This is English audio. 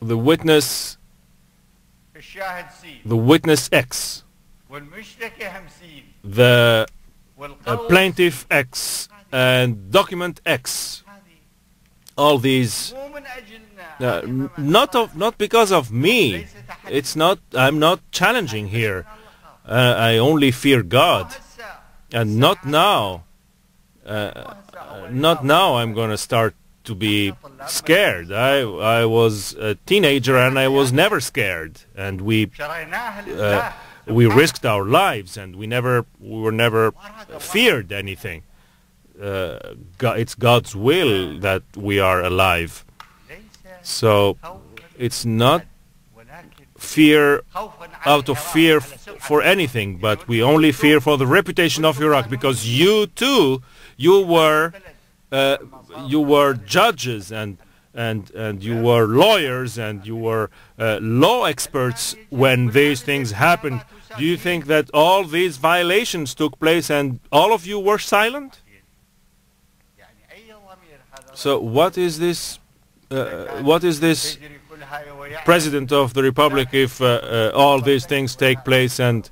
the witness the witness X. The uh, plaintiff X and document X. All these uh, not of not because of me. It's not I'm not challenging here. Uh, I only fear God. And not now. Uh, not now I'm gonna start to be scared. I I was a teenager and I was never scared, and we uh, we risked our lives and we never we were never feared anything. Uh, it's God's will that we are alive. So it's not fear out of fear for anything, but we only fear for the reputation of Iraq because you too you were uh, you were judges and and and you were lawyers and you were uh, law experts when these things happened. Do you think that all these violations took place and all of you were silent? So what is this? Uh, what is this president of the republic if uh, uh, all these things take place and